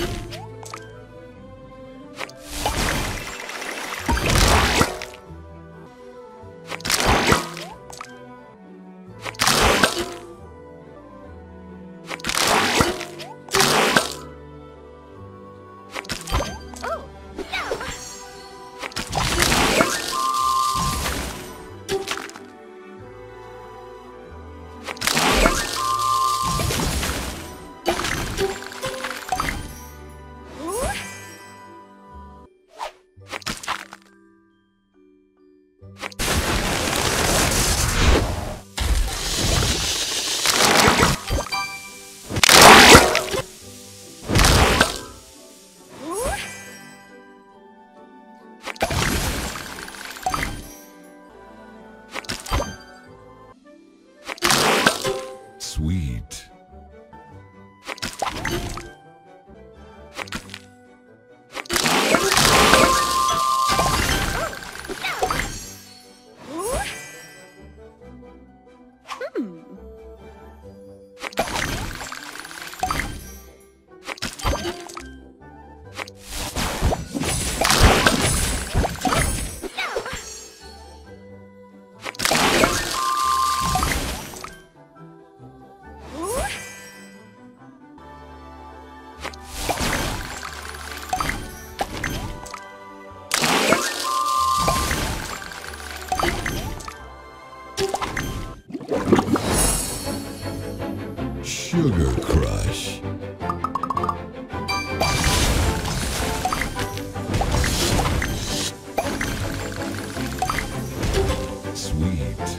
you Hmm. Sugar Crush. Sweet.